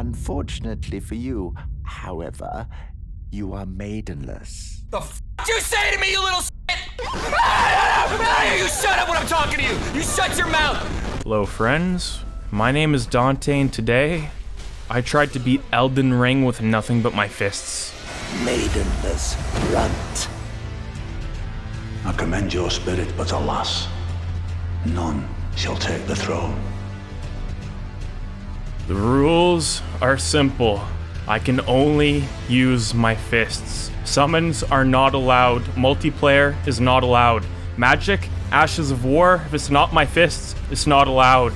Unfortunately for you, however, you are maidenless. The f you say to me, you little shit? you shut up when I'm talking to you! You shut your mouth! Hello, friends. My name is Dante, and today I tried to beat Elden Ring with nothing but my fists. Maidenless runt. I commend your spirit, but alas, none shall take the throne. The rules are simple. I can only use my fists. Summons are not allowed. Multiplayer is not allowed. Magic, Ashes of War, if it's not my fists, it's not allowed.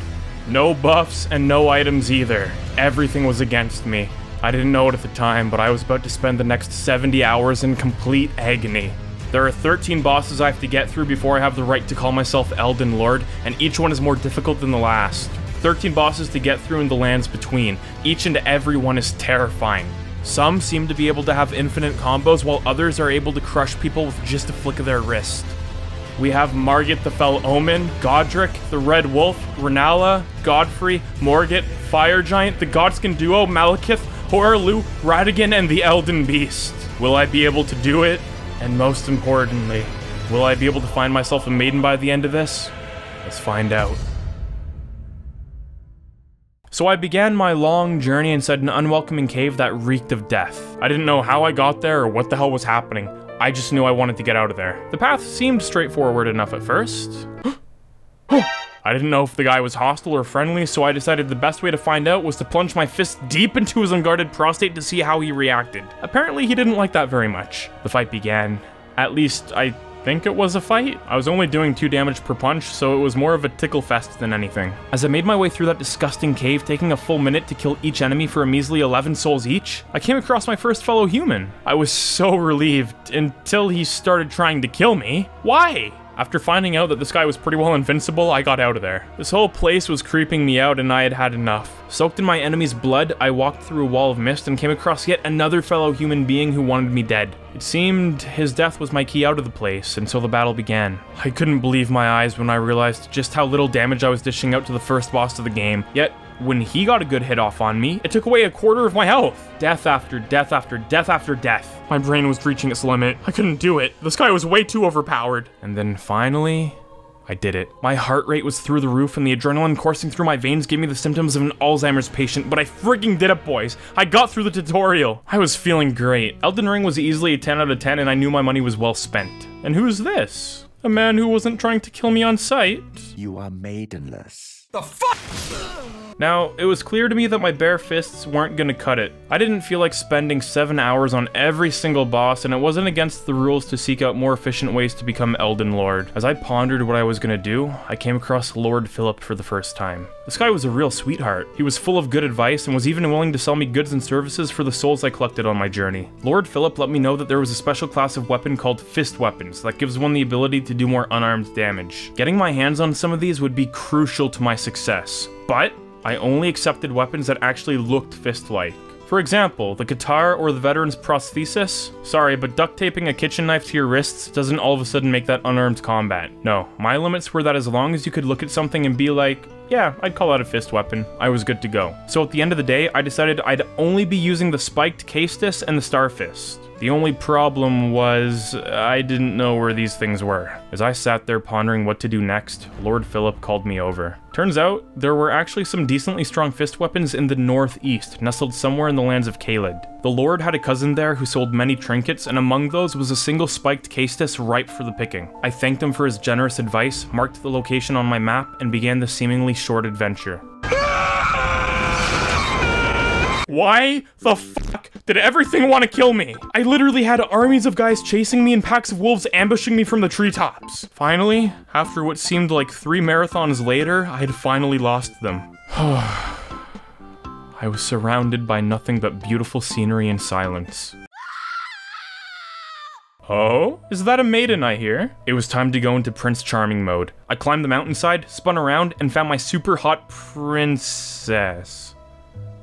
No buffs and no items either. Everything was against me. I didn't know it at the time, but I was about to spend the next 70 hours in complete agony. There are 13 bosses I have to get through before I have the right to call myself Elden Lord, and each one is more difficult than the last. 13 bosses to get through in the lands between. Each and every one is terrifying. Some seem to be able to have infinite combos, while others are able to crush people with just a flick of their wrist. We have Margit the Fell Omen, Godrick, the Red Wolf, Rennala, Godfrey, Morgott, Fire Giant, the Godskin Duo, Maliketh, Hoarah Radagon, and the Elden Beast. Will I be able to do it? And most importantly, will I be able to find myself a maiden by the end of this? Let's find out. So I began my long journey inside an unwelcoming cave that reeked of death. I didn't know how I got there or what the hell was happening. I just knew I wanted to get out of there. The path seemed straightforward enough at first. I didn't know if the guy was hostile or friendly, so I decided the best way to find out was to plunge my fist deep into his unguarded prostate to see how he reacted. Apparently he didn't like that very much. The fight began. At least, I think it was a fight. I was only doing 2 damage per punch, so it was more of a tickle fest than anything. As I made my way through that disgusting cave, taking a full minute to kill each enemy for a measly 11 souls each, I came across my first fellow human. I was so relieved until he started trying to kill me. Why? After finding out that this guy was pretty well invincible, I got out of there. This whole place was creeping me out and I had had enough. Soaked in my enemy's blood, I walked through a wall of mist and came across yet another fellow human being who wanted me dead. It seemed his death was my key out of the place until the battle began. I couldn't believe my eyes when I realized just how little damage I was dishing out to the first boss of the game, yet when he got a good hit off on me, it took away a quarter of my health. Death after death after death after death. My brain was reaching its limit. I couldn't do it. This guy was way too overpowered. And then finally, I did it. My heart rate was through the roof and the adrenaline coursing through my veins gave me the symptoms of an Alzheimer's patient, but I freaking did it, boys. I got through the tutorial. I was feeling great. Elden Ring was easily a 10 out of 10 and I knew my money was well spent. And who's this? A man who wasn't trying to kill me on sight? You are maidenless. The fuck? Now, it was clear to me that my bare fists weren't gonna cut it. I didn't feel like spending 7 hours on every single boss, and it wasn't against the rules to seek out more efficient ways to become Elden Lord. As I pondered what I was gonna do, I came across Lord Philip for the first time. This guy was a real sweetheart. He was full of good advice and was even willing to sell me goods and services for the souls I collected on my journey. Lord Philip let me know that there was a special class of weapon called fist weapons that gives one the ability to do more unarmed damage. Getting my hands on some of these would be crucial to my success. But I only accepted weapons that actually looked fist-like. For example, the guitar or the veteran's prosthesis? Sorry, but duct taping a kitchen knife to your wrists doesn't all of a sudden make that unarmed combat. No, my limits were that as long as you could look at something and be like, yeah, I'd call that a fist weapon, I was good to go. So at the end of the day, I decided I'd only be using the spiked Caestus and the Star Fist. The only problem was I didn't know where these things were. As I sat there pondering what to do next, Lord Philip called me over. Turns out, there were actually some decently strong fist weapons in the northeast, nestled somewhere in the lands of Caelid. The Lord had a cousin there who sold many trinkets, and among those was a single spiked Caestus ripe for the picking. I thanked him for his generous advice, marked the location on my map, and began the seemingly short adventure. Why the fuck did everything want to kill me? I literally had armies of guys chasing me and packs of wolves ambushing me from the treetops. Finally, after what seemed like three marathons later, I had finally lost them. I was surrounded by nothing but beautiful scenery and silence. Oh? Is that a maiden I hear? It was time to go into Prince Charming mode. I climbed the mountainside, spun around, and found my super hot princess.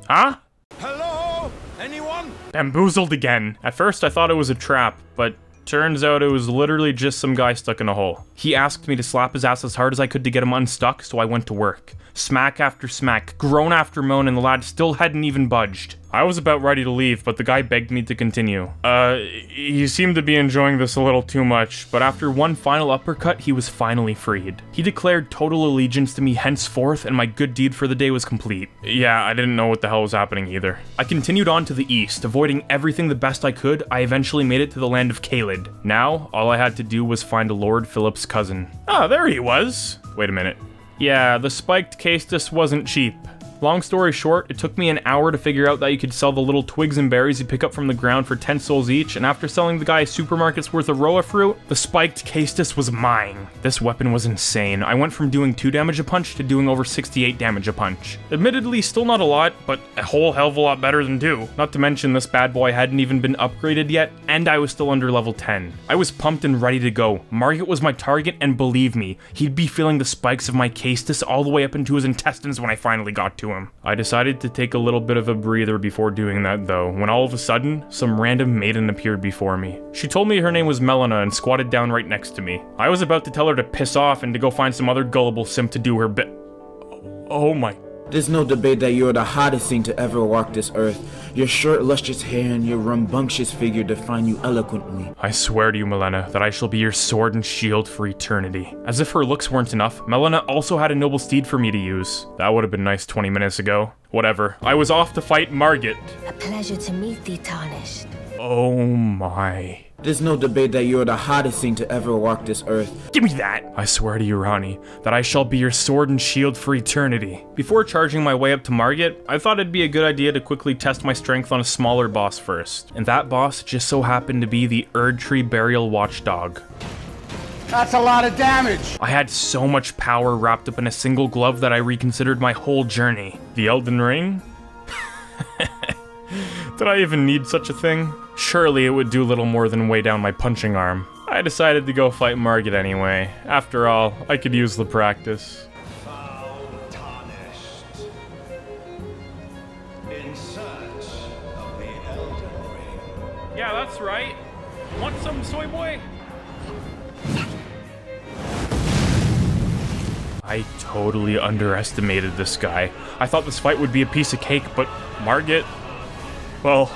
Huh? Hello? Anyone? Bamboozled again. At first I thought it was a trap, but turns out it was literally just some guy stuck in a hole. He asked me to slap his ass as hard as I could to get him unstuck, so I went to work. Smack after smack, groan after moan, and the lad still hadn't even budged. I was about ready to leave, but the guy begged me to continue. Uh, he seemed to be enjoying this a little too much, but after one final uppercut, he was finally freed. He declared total allegiance to me henceforth, and my good deed for the day was complete. Yeah, I didn't know what the hell was happening either. I continued on to the east, avoiding everything the best I could. I eventually made it to the land of Caelid. Now, all I had to do was find Lord Philip's cousin. Ah, there he was. Wait a minute. Yeah, the spiked Caestus wasn't cheap. Long story short, it took me an hour to figure out that you could sell the little twigs and berries you pick up from the ground for 10 souls each, and after selling the guy a supermarket's worth of Rowa fruit, the spiked Caestus was mine. This weapon was insane. I went from doing 2 damage a punch to doing over 68 damage a punch. Admittedly, still not a lot, but a whole hell of a lot better than 2. Not to mention this bad boy hadn't even been upgraded yet, and I was still under level 10. I was pumped and ready to go. Margit was my target, and believe me, he'd be feeling the spikes of my Caestus all the way up into his intestines when I finally got to him. I decided to take a little bit of a breather before doing that though, when all of a sudden, some random maiden appeared before me. She told me her name was Melina and squatted down right next to me. I was about to tell her to piss off and to go find some other gullible simp to do her bit. Oh my there's no debate that you're the hottest thing to ever walk this earth. Your short, lustrous hair and your rambunctious figure define you eloquently. I swear to you, Melina, that I shall be your sword and shield for eternity. As if her looks weren't enough, Melina also had a noble steed for me to use. That would have been nice 20 minutes ago. Whatever. I was off to fight Margit. A pleasure to meet thee, Tarnished. Oh my. There's no debate that you're the hottest thing to ever walk this earth. Give me that! I swear to you, Ranni, that I shall be your sword and shield for eternity. Before charging my way up to Margit, I thought it'd be a good idea to quickly test my strength on a smaller boss first. And that boss just so happened to be the Erdtree Burial Watchdog. That's a lot of damage! I had so much power wrapped up in a single glove that I reconsidered my whole journey. The Elden Ring? Did I even need such a thing? Surely it would do little more than weigh down my punching arm. I decided to go fight Margit anyway. After all, I could use the practice. Yeah, that's right. Want some, soy boy? I totally underestimated this guy. I thought this fight would be a piece of cake, but Margit... Well,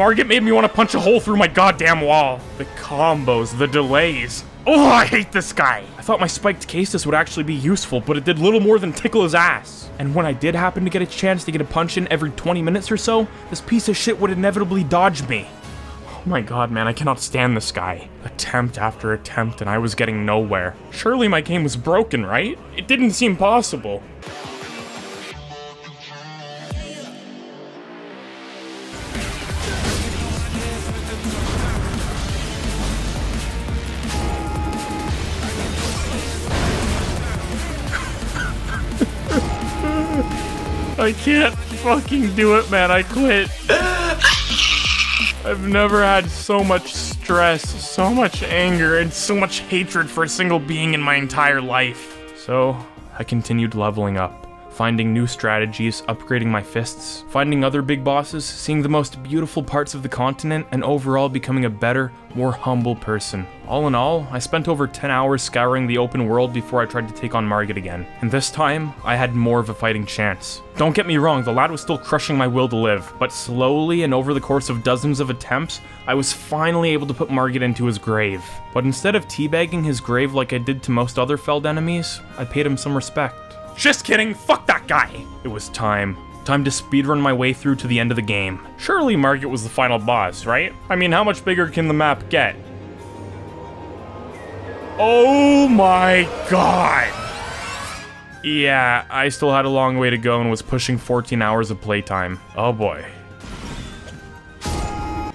Margit made me want to punch a hole through my goddamn wall. The combos, the delays. Oh, I hate this guy. I thought my spiked Caestus would actually be useful, but it did little more than tickle his ass. And when I did happen to get a chance to get a punch in every 20 minutes or so, this piece of shit would inevitably dodge me. Oh my god, man, I cannot stand this guy. Attempt after attempt, and I was getting nowhere. Surely my game was broken, right? It didn't seem possible. I can't fucking do it, man. I quit. I've never had so much stress, so much anger, and so much hatred for a single being in my entire life. So, I continued leveling up finding new strategies, upgrading my fists, finding other big bosses, seeing the most beautiful parts of the continent, and overall becoming a better, more humble person. All in all, I spent over 10 hours scouring the open world before I tried to take on Margit again, and this time, I had more of a fighting chance. Don't get me wrong, the lad was still crushing my will to live, but slowly and over the course of dozens of attempts, I was finally able to put Margit into his grave. But instead of teabagging his grave like I did to most other felled enemies, I paid him some respect. Just kidding, fuck that guy! It was time. Time to speedrun my way through to the end of the game. Surely Margit was the final boss, right? I mean, how much bigger can the map get? Oh my god! Yeah, I still had a long way to go and was pushing 14 hours of playtime. Oh boy.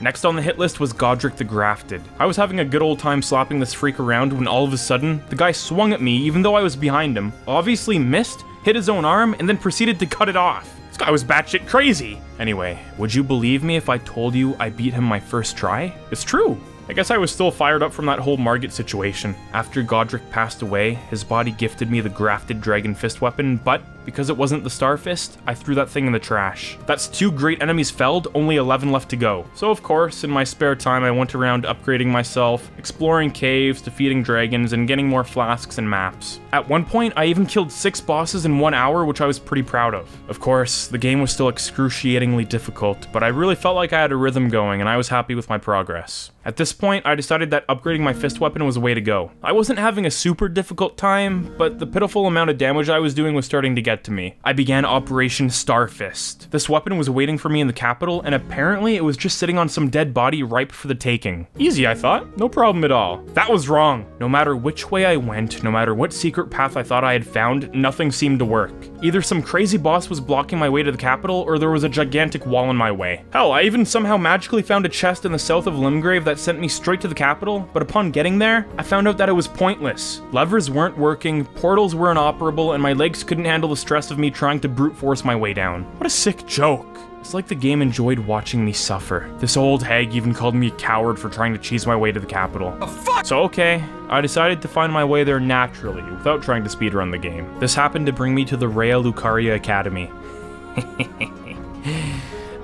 Next on the hit list was Godrick the Grafted. I was having a good old time slapping this freak around when all of a sudden, the guy swung at me even though I was behind him, obviously missed, hit his own arm, and then proceeded to cut it off. This guy was batshit crazy. Anyway, would you believe me if I told you I beat him my first try? It's true. I guess I was still fired up from that whole Margit situation. After Godrick passed away, his body gifted me the grafted Dragon Fist weapon, but because it wasn't the Starfist, I threw that thing in the trash. That's two great enemies felled, only 11 left to go. So of course, in my spare time I went around upgrading myself, exploring caves, defeating dragons, and getting more flasks and maps. At one point, I even killed six bosses in one hour, which I was pretty proud of. Of course, the game was still excruciatingly difficult, but I really felt like I had a rhythm going and I was happy with my progress. At this point, I decided that upgrading my fist weapon was a way to go. I wasn't having a super difficult time, but the pitiful amount of damage I was doing was starting to get to me. I began Operation Starfist. This weapon was waiting for me in the capital, and apparently it was just sitting on some dead body ripe for the taking. Easy, I thought. No problem at all. That was wrong. No matter which way I went, no matter what secret path I thought I had found, nothing seemed to work. Either some crazy boss was blocking my way to the capital, or there was a gigantic wall in my way. Hell, I even somehow magically found a chest in the south of Limgrave that sent me straight to the capital, but upon getting there, I found out that it was pointless. Levers weren't working, portals were inoperable, and my legs couldn't handle the stress of me trying to brute force my way down. What a sick joke. It's like the game enjoyed watching me suffer. This old hag even called me a coward for trying to cheese my way to the capital. So okay, I decided to find my way there naturally, without trying to speedrun the game. This happened to bring me to the Raya Lucaria Academy.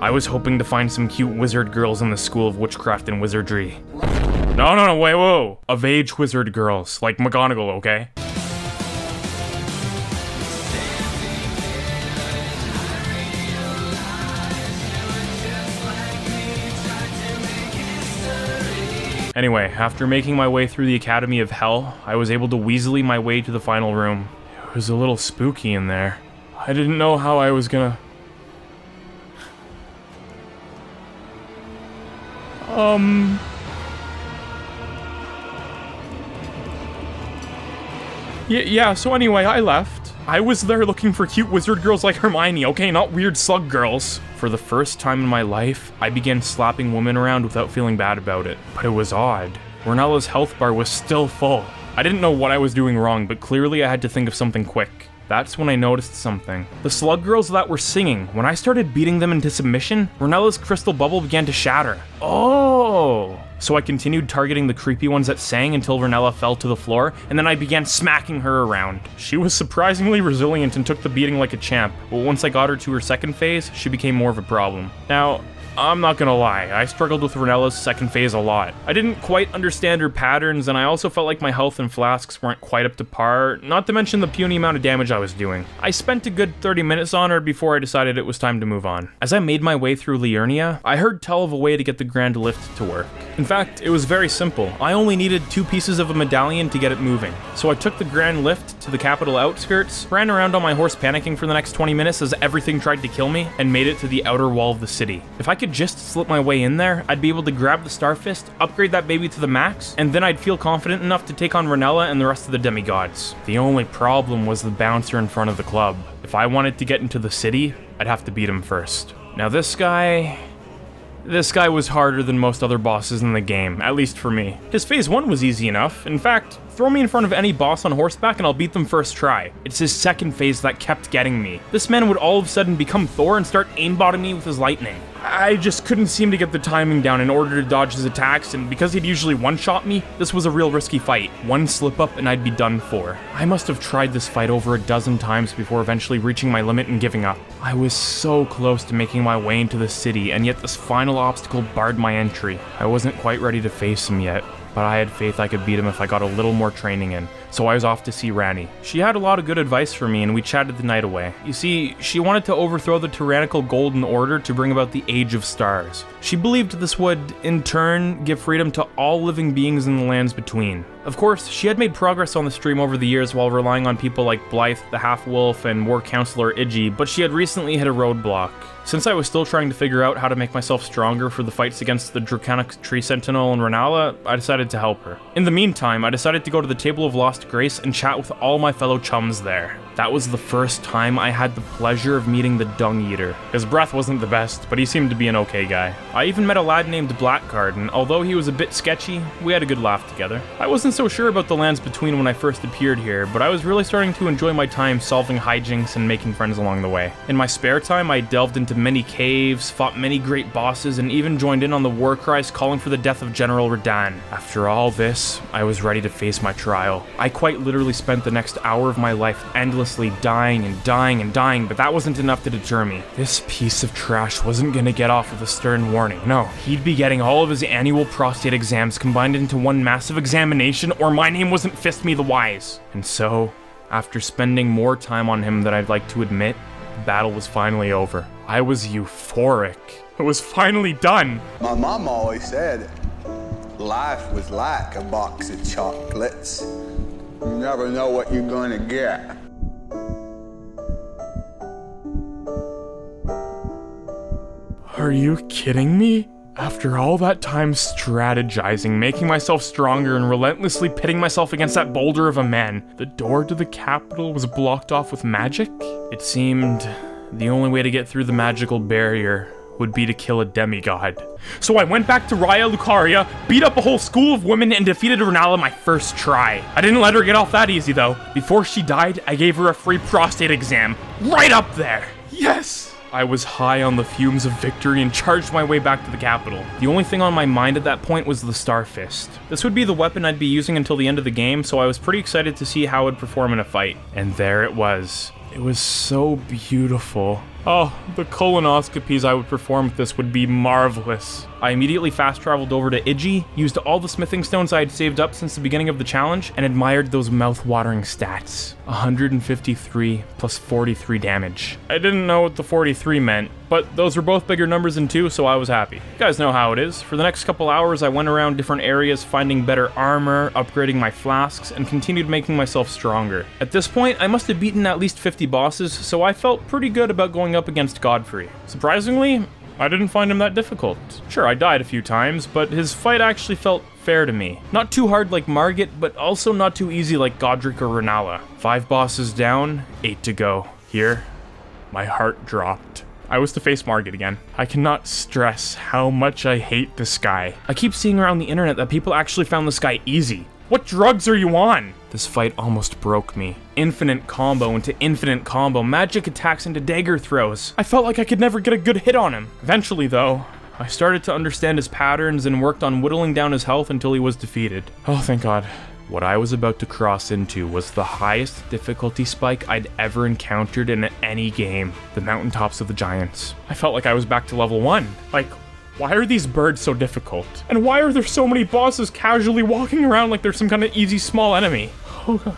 I was hoping to find some cute wizard girls in the School of Witchcraft and Wizardry. No, no, no, wait, whoa. Of age wizard girls, like McGonagall, okay? Anyway, after making my way through the Academy of Hell, I was able to weaselly my way to the final room. It was a little spooky in there. I didn't know how I was gonna... Um... Yeah, yeah, so anyway, I left. I was there looking for cute wizard girls like Hermione, okay? Not weird slug girls. For the first time in my life, I began slapping women around without feeling bad about it. But it was odd. Ornella's health bar was still full. I didn't know what I was doing wrong, but clearly I had to think of something quick. That's when I noticed something. The slug girls that were singing, when I started beating them into submission, Ornella's crystal bubble began to shatter. Oh! So I continued targeting the creepy ones that sang until Rennala fell to the floor, and then I began smacking her around. She was surprisingly resilient and took the beating like a champ, but once I got her to her second phase, she became more of a problem. Now, I'm not gonna lie, I struggled with Rennala's second phase a lot. I didn't quite understand her patterns, and I also felt like my health and flasks weren't quite up to par, not to mention the puny amount of damage I was doing. I spent a good 30 minutes on her before I decided it was time to move on. As I made my way through Liurnia, I heard tell of a way to get the Grand Lift to work. In fact, it was very simple. I only needed two pieces of a medallion to get it moving. So I took the Grand Lift to the capital outskirts, ran around on my horse panicking for the next 20 minutes as everything tried to kill me, and made it to the outer wall of the city. If I could just slip my way in there, I'd be able to grab the Starfist, upgrade that baby to the max, and then I'd feel confident enough to take on Rennala and the rest of the demigods. The only problem was the bouncer in front of the club. If I wanted to get into the city, I'd have to beat him first. Now this guy... This guy was harder than most other bosses in the game, at least for me. His phase 1 was easy enough. In fact, throw me in front of any boss on horseback and I'll beat them first try. It's his second phase that kept getting me. This man would all of a sudden become Thor and start aimbotting me with his lightning. I just couldn't seem to get the timing down in order to dodge his attacks, and because he'd usually one-shot me, this was a real risky fight. One slip-up and I'd be done for. I must have tried this fight over a dozen times before eventually reaching my limit and giving up. I was so close to making my way into the city, and yet this final obstacle barred my entry. I wasn't quite ready to face him yet, but I had faith I could beat him if I got a little more training in, so I was off to see Ranni. She had a lot of good advice for me, and we chatted the night away. You see, she wanted to overthrow the tyrannical Golden Order to bring about the Age of Stars. She believed this would, in turn, give freedom to all living beings in the lands between. Of course, she had made progress on the stream over the years while relying on people like Blaidd, the Half-Wolf, and War Counselor Iji, but she had recently hit a roadblock. Since I was still trying to figure out how to make myself stronger for the fights against the Draconic Tree Sentinel and Rennala, I decided to help her. In the meantime, I decided to go to the Table of Lost Grace and chat with all my fellow chums there. That was the first time I had the pleasure of meeting the Dung Eater. His breath wasn't the best, but he seemed to be an okay guy. I even met a lad named Blackguard, and although he was a bit sketchy, we had a good laugh together. I wasn't so sure about the lands between when I first appeared here, but I was really starting to enjoy my time solving hijinks and making friends along the way. In my spare time, I delved into many caves, fought many great bosses, and even joined in on the war cries calling for the death of General Radahn. After all this, I was ready to face my trial. I quite literally spent the next hour of my life endlessly needlessly dying and dying and dying, but that wasn't enough to deter me. This piece of trash wasn't gonna get off with a stern warning. No, he'd be getting all of his annual prostate exams combined into one massive examination, or my name wasn't Fist Me the Wise. And so, after spending more time on him than I'd like to admit, the battle was finally over. I was euphoric. It was finally done. My mom always said life was like a box of chocolates. You never know what you're gonna get. Are you kidding me? After all that time strategizing, making myself stronger, and relentlessly pitting myself against that boulder of a man, the door to the capital was blocked off with magic? It seemed the only way to get through the magical barrier would be to kill a demigod. So I went back to Raya Lucaria, beat up a whole school of women, and defeated Rennala my first try. I didn't let her get off that easy though. Before she died, I gave her a free prostate exam. Right up there! Yes! I was high on the fumes of victory and charged my way back to the capital. The only thing on my mind at that point was the Star Fist. This would be the weapon I'd be using until the end of the game, so I was pretty excited to see how it would perform in a fight. And there it was. It was so beautiful. Oh, the colonoscopies I would perform with this would be marvelous. I immediately fast traveled over to Iji, used all the smithing stones I had saved up since the beginning of the challenge, and admired those mouth-watering stats. 153 plus 43 damage. I didn't know what the 43 meant, but those were both bigger numbers than two, so I was happy. You guys know how it is. For the next couple hours, I went around different areas finding better armor, upgrading my flasks, and continued making myself stronger. At this point, I must have beaten at least 50 bosses, so I felt pretty good about going up against Godfrey. Surprisingly, I didn't find him that difficult. Sure, I died a few times, but his fight actually felt fair to me. Not too hard like Margit, but also not too easy like Godrick or Rennala. Five bosses down, eight to go. Here, my heart dropped. I was to face Margit again. I cannot stress how much I hate this guy. I keep seeing around the internet that people actually found this guy easy. What drugs are you on? This fight almost broke me. Infinite combo into infinite combo, magic attacks into dagger throws. I felt like I could never get a good hit on him. Eventually, though, I started to understand his patterns and worked on whittling down his health until he was defeated. Oh, thank God. What I was about to cross into was the highest difficulty spike I'd ever encountered in any game the mountaintops of the Giants. I felt like I was back to level 1. Like, why are these birds so difficult? And why are there so many bosses casually walking around like they're some kind of easy small enemy? Oh god.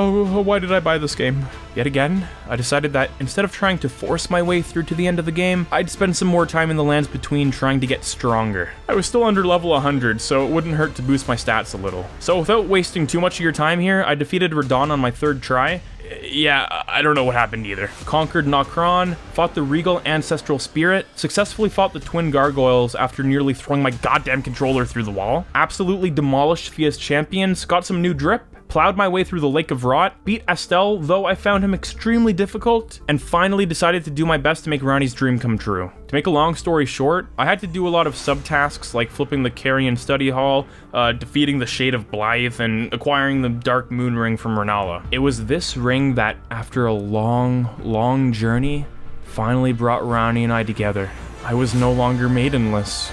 Oh, why did I buy this game? Yet again, I decided that instead of trying to force my way through to the end of the game, I'd spend some more time in the lands between trying to get stronger. I was still under level 100, so it wouldn't hurt to boost my stats a little. So without wasting too much of your time here, I defeated Radahn on my third try, yeah, I don't know what happened either. Conquered Nokron, fought the Regal Ancestral Spirit, successfully fought the Twin Gargoyles after nearly throwing my goddamn controller through the wall, absolutely demolished Fia's champions, got some new drip, plowed my way through the Lake of Rot, beat Astel, though I found him extremely difficult, and finally decided to do my best to make Ranni's dream come true. To make a long story short, I had to do a lot of subtasks like flipping the Carian Study Hall, uh, defeating the Shade of Blaidd, and acquiring the Dark Moon Ring from Rennala. It was this ring that, after a long, long journey, finally brought Ranni and I together. I was no longer maidenless.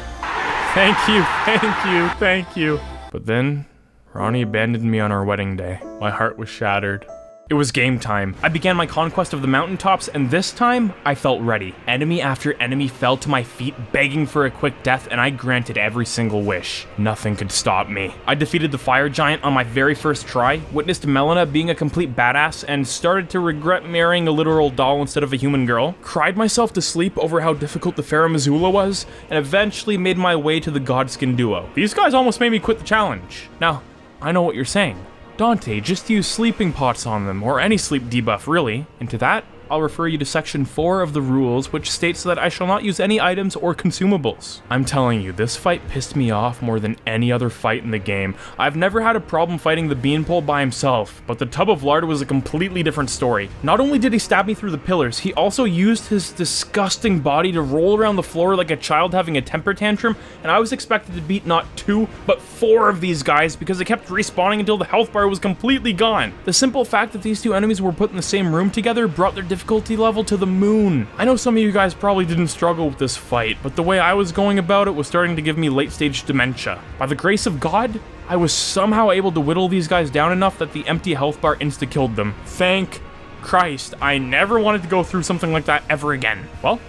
Thank you, thank you, thank you. But then, Ranni abandoned me on our wedding day. My heart was shattered. It was game time. I began my conquest of the mountaintops, and this time, I felt ready. Enemy after enemy fell to my feet, begging for a quick death, and I granted every single wish. Nothing could stop me. I defeated the fire giant on my very first try, witnessed Melina being a complete badass, and started to regret marrying a literal doll instead of a human girl, cried myself to sleep over how difficult the Farum Azula was, and eventually made my way to the Godskin duo. These guys almost made me quit the challenge. Now, I know what you're saying. Dante, just use sleeping pots on them, or any sleep debuff really. And to that, I'll refer you to section 4 of the rules, which states that I shall not use any items or consumables. I'm telling you, this fight pissed me off more than any other fight in the game. I've never had a problem fighting the beanpole by himself, but the tub of lard was a completely different story. Not only did he stab me through the pillars, he also used his disgusting body to roll around the floor like a child having a temper tantrum, and I was expected to beat not two, but four of these guys because they kept respawning until the health bar was completely gone. The simple fact that these two enemies were put in the same room together brought their difficulty level to the moon. I know some of you guys probably didn't struggle with this fight, but the way I was going about it was starting to give me late stage dementia. By the grace of God, I was somehow able to whittle these guys down enough that the empty health bar insta-killed them. Thank Christ, I never wanted to go through something like that ever again. Well,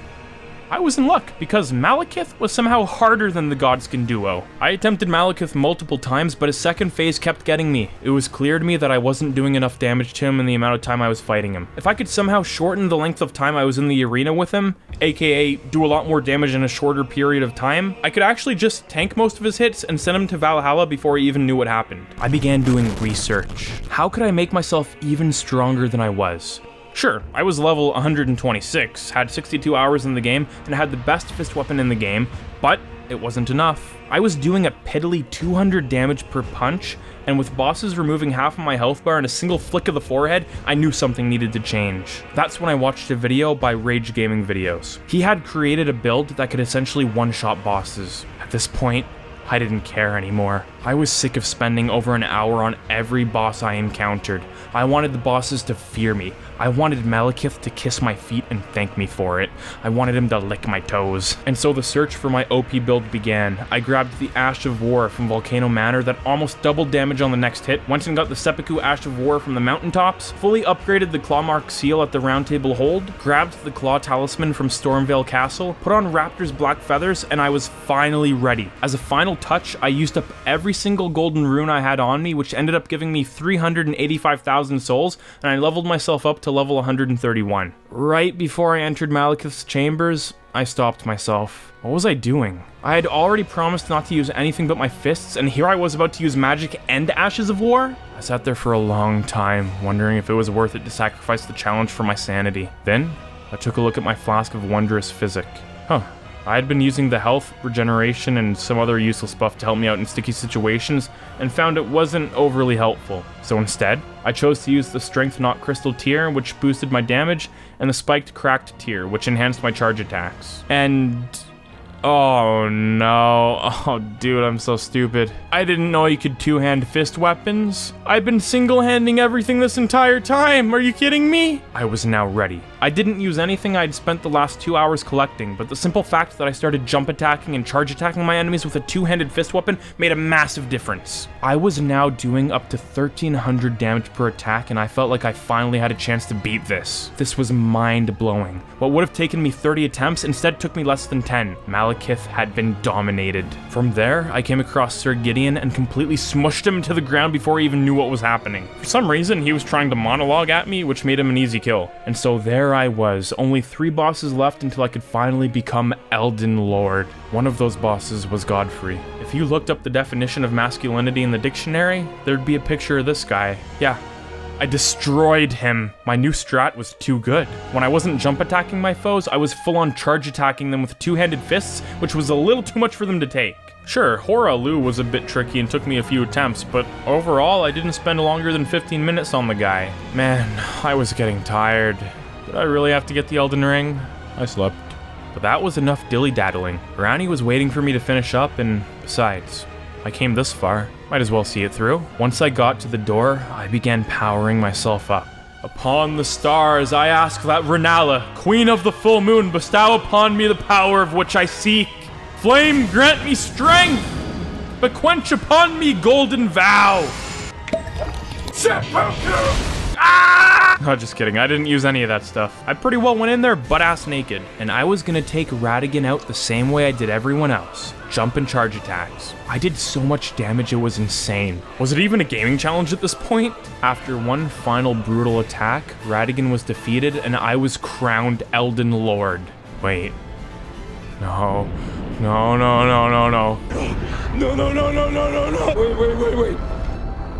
I was in luck, because Maliketh was somehow harder than the Godskin duo. I attempted Maliketh multiple times, but his second phase kept getting me. It was clear to me that I wasn't doing enough damage to him in the amount of time I was fighting him. If I could somehow shorten the length of time I was in the arena with him, aka do a lot more damage in a shorter period of time, I could actually just tank most of his hits and send him to Valhalla before he even knew what happened. I began doing research. How could I make myself even stronger than I was? Sure, I was level 126, had 62 hours in the game, and had the best fist weapon in the game, but it wasn't enough. I was doing a piddly 200 damage per punch, and with bosses removing half of my health bar in a single flick of the forehead, I knew something needed to change. That's when I watched a video by Rage Gaming Videos. He had created a build that could essentially one-shot bosses. At this point, I didn't care anymore. I was sick of spending over an hour on every boss I encountered. I wanted the bosses to fear me. I wanted Maliketh to kiss my feet and thank me for it. I wanted him to lick my toes. And so the search for my OP build began. I grabbed the Ash of War from Volcano Manor that almost doubled damage on the next hit, went and got the Seppuku Ash of War from the mountaintops, fully upgraded the Clawmark Seal at the Roundtable Hold, grabbed the Claw Talisman from Stormveil Castle, put on Raptor's Black Feathers, and I was finally ready. As a final touch, I used up every single golden rune I had on me, which ended up giving me 385,000 souls, and I leveled myself up to level 131. Right before I entered Maliketh's chambers, I stopped myself. What was I doing? I had already promised not to use anything but my fists, and here I was about to use magic and Ashes of War? I sat there for a long time, wondering if it was worth it to sacrifice the challenge for my sanity. Then, I took a look at my flask of wondrous physic. Huh, I had been using the health, regeneration, and some other useless buff to help me out in sticky situations, and found it wasn't overly helpful. So instead, I chose to use the Strength-knot Crystal Tear, which boosted my damage, and the Spiked Cracked Tear, which enhanced my charge attacks. And... Oh no. Oh dude, I'm so stupid. I didn't know you could two-hand fist weapons. I've been single-handing everything this entire time. Are you kidding me? I was now ready. I didn't use anything I'd spent the last two hours collecting, but the simple fact that I started jump attacking and charge attacking my enemies with a two-handed fist weapon made a massive difference. I was now doing up to 1300 damage per attack, and I felt like I finally had a chance to beat this. This was mind-blowing. What would have taken me 30 attempts instead took me less than 10. Maliketh had been dominated. From there, I came across Sir Gideon and completely smushed him to the ground before he even knew what was happening. For some reason, he was trying to monologue at me, which made him an easy kill. And so there I was, only three bosses left until I could finally become Elden Lord. One of those bosses was Godfrey. If you looked up the definition of masculinity in the dictionary, there'd be a picture of this guy. Yeah, I destroyed him. My new strat was too good. When I wasn't jump attacking my foes, I was full on charge attacking them with two-handed fists, which was a little too much for them to take. Sure, Hoarah Loux was a bit tricky and took me a few attempts, but overall I didn't spend longer than 15 minutes on the guy. Man, I was getting tired. Did I really have to get the Elden Ring? I slept. But that was enough dilly-daddling. Brownie was waiting for me to finish up, and besides, I came this far. Might as well see it through. Once I got to the door, I began powering myself up. Upon the stars, I ask that Rennala, Queen of the Full Moon, bestow upon me the power of which I seek. Flame, grant me strength, but quench upon me golden vow. Ah! No, just kidding. I didn't use any of that stuff. I pretty well went in there butt-ass naked, and I was gonna take Radagon out the same way I did everyone else. Jump and charge attacks. I did so much damage it was insane. Was it even a gaming challenge at this point? After one final brutal attack, Radagon was defeated and I was crowned Elden Lord. Wait. No. No, no, no, no, no. No, no, no, no, no, no, no. Wait, wait, wait, wait.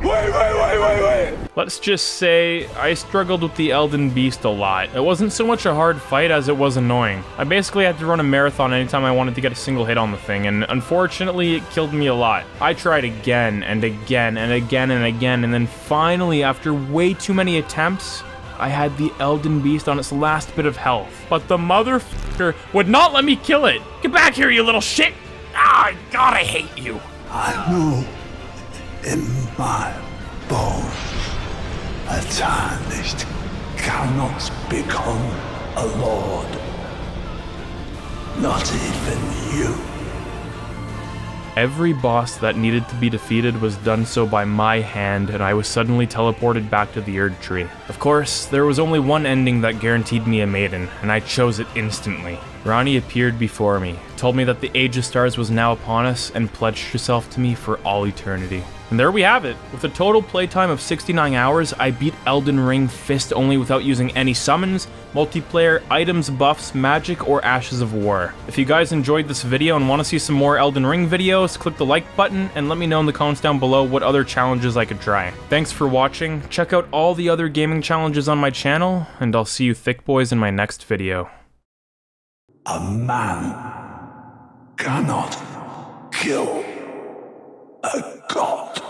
Wait, wait, wait, wait, wait! Let's just say I struggled with the Elden Beast a lot. It wasn't so much a hard fight as it was annoying. I basically had to run a marathon anytime I wanted to get a single hit on the thing, and unfortunately it killed me a lot. I tried again and again and again and again, and then finally, after way too many attempts, I had the Elden Beast on its last bit of health. But the motherfucker would not let me kill it! Get back here, you little shit! Ah, God, I hate you! I know in my bones a tarnished cannot become a lord. Not even you. Every boss that needed to be defeated was done so by my hand, and I was suddenly teleported back to the Erdtree. Of course, there was only one ending that guaranteed me a maiden, and I chose it instantly. Ranni appeared before me, told me that the Age of Stars was now upon us, and pledged herself to me for all eternity. And there we have it. With a total playtime of 69 hours, I beat Elden Ring fist only without using any summons, multiplayer, items, buffs, magic, or Ashes of War. If you guys enjoyed this video and want to see some more Elden Ring videos, click the like button and let me know in the comments down below what other challenges I could try. Thanks for watching, check out all the other gaming challenges on my channel, and I'll see you thick boys in my next video. A man cannot kill god.